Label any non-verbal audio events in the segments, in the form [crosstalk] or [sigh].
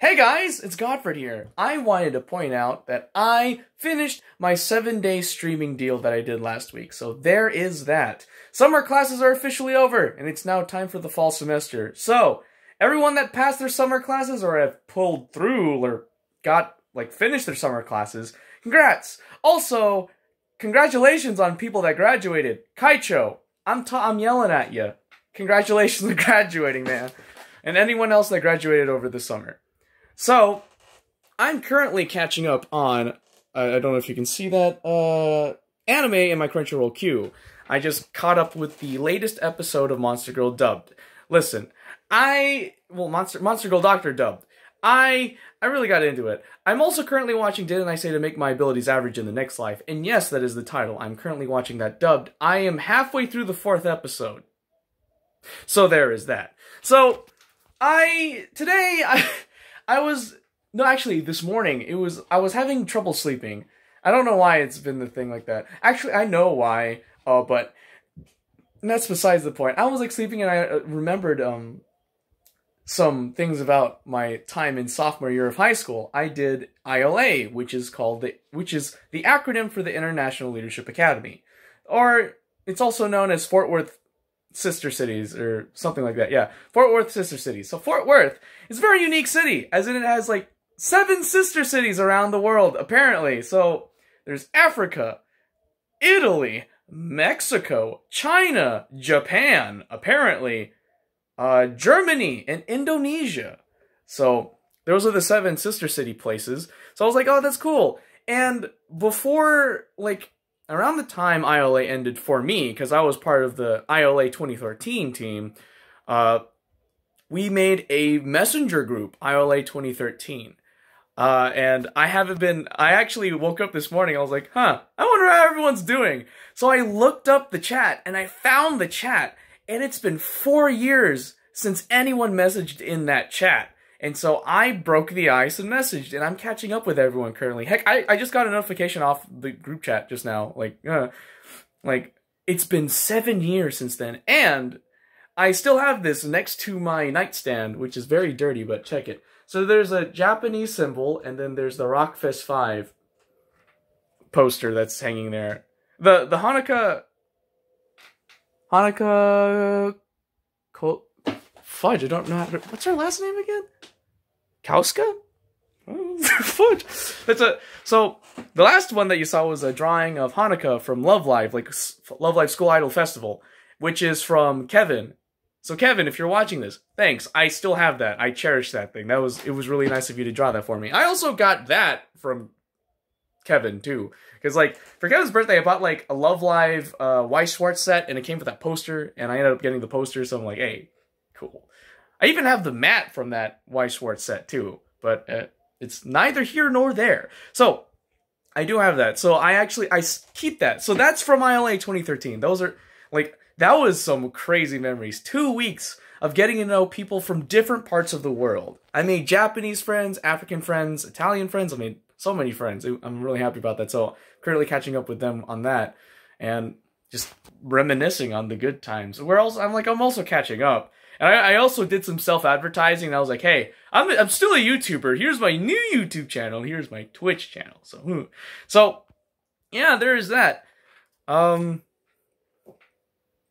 Hey guys, it's Godfred here. I wanted to point out that I finished my seven day streaming deal that I did last week, so there is that. Summer classes are officially over, and it's now time for the fall semester. So, everyone that passed their summer classes or have pulled through or got, like, finished their summer classes, congrats! Also, congratulations on people that graduated. Kaicho, I'm, ta- I'm yelling at you. Congratulations on [laughs] graduating, man. And anyone else that graduated over the summer. So, I'm currently catching up on, I don't know if you can see that, uh, anime in my Crunchyroll queue. I just caught up with the latest episode of Monster Girl dubbed. Listen, I, well, Monster, Monster Girl Doctor dubbed. I, I really got into it. I'm also currently watching Didn't I Say to Make My Abilities Average in the Next Life, and yes, that is the title. I'm currently watching that dubbed. I am halfway through the fourth episode. So there is that. So, I, today, [laughs] I, I was no, actually, this morning it was I was having trouble sleeping. I don't know why it's been the thing like that. Actually, I know why. Uh, but that's besides the point. I was like sleeping and I uh, remembered um some things about my time in sophomore year of high school. I did ILA, which is called the which is the acronym for the International Leadership Academy, or it's also known as Fort Worth sister cities or something like that. Yeah, Fort Worth sister cities. So Fort Worth is a very unique city, as in it has like seven sister cities around the world, apparently. So there's Africa, Italy, Mexico, China, Japan, apparently, uh, Germany, and Indonesia. So those are the seven sister city places. So I was like, oh, that's cool. And before, like, around the time ILA ended for me, because I was part of the ILA 2013 team, uh, we made a messenger group, ILA 2013. Uh, and I haven't been, I actually woke up this morning, I was like, huh, I wonder how everyone's doing. So I looked up the chat, and I found the chat, and it's been four years since anyone messaged in that chat. And so I broke the ice and messaged, and I'm catching up with everyone currently. Heck, I, I just got a notification off the group chat just now. Like, uh, like it's been seven years since then, and I still have this next to my nightstand, which is very dirty, but check it. So there's a Japanese symbol, and then there's the Rockfest Five poster that's hanging there. The the Honoka Honoka fudge. I don't know how to, what's her last name again. Kousaka? [laughs] fudge. That's a so the last one that you saw was a drawing of Honoka from Love Live, like Love Live School Idol Festival, which is from Kevin. So Kevin, if you're watching this, thanks. I still have that. I cherish that thing. That was it was really nice of you to draw that for me. I also got that from Kevin too. Because like for Kevin's birthday, I bought like a Love Live uh, Weiss Schwarz set, and it came with that poster, and I ended up getting the poster. So I'm like, hey, cool. I even have the mat from that Weiss Schwarz set too, but uh, it's neither here nor there. So I do have that. So I actually I keep that. So that's from ILA 2013. Those are like that was some crazy memories. Two weeks of getting to know people from different parts of the world. I made Japanese friends, African friends, Italian friends. I made so many friends. I'm really happy about that. So currently catching up with them on that and just reminiscing on the good times. Where else I'm like I'm also catching up. And I, I also did some self advertising. I was like, hey, I'm I'm still a YouTuber. Here's my new YouTube channel. Here's my Twitch channel. So hmm. so yeah, there is that. Um.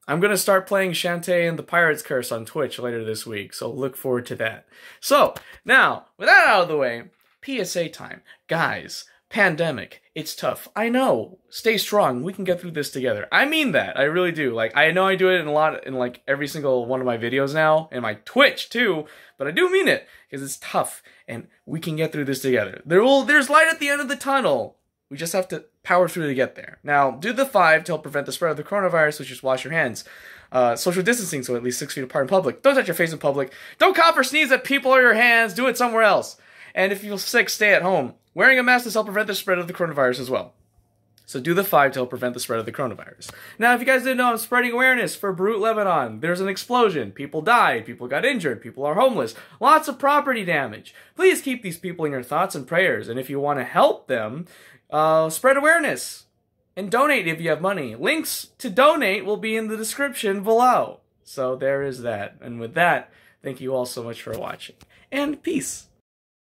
I'm gonna start playing Shantae and the Pirate's Curse on Twitch later this week, so look forward to that. So, now, with that out of the way, PSA time. Guys, pandemic. It's tough. I know. Stay strong. We can get through this together. I mean that. I really do. Like I know I do it in a lot in like every single one of my videos now and my Twitch too, but I do mean it because it's tough and we can get through this together. There will there's light at the end of the tunnel. We just have to power through to get there. Now, do the five to help prevent the spread of the coronavirus, which is wash your hands. Uh, social distancing, so at least six feet apart in public. Don't touch your face in public. Don't cough or sneeze at people or your hands. Do it somewhere else. And if you feel sick, stay at home. Wearing a mask to help prevent the spread of the coronavirus as well. So do the five to help prevent the spread of the coronavirus. Now, if you guys didn't know, I'm spreading awareness for Beirut, Lebanon. There's an explosion. People died. People got injured. People are homeless. Lots of property damage. Please keep these people in your thoughts and prayers. And if you want to help them, uh, spread awareness and donate if you have money. Links to donate will be in the description below. So there is that. And with that, thank you all so much for watching. And peace.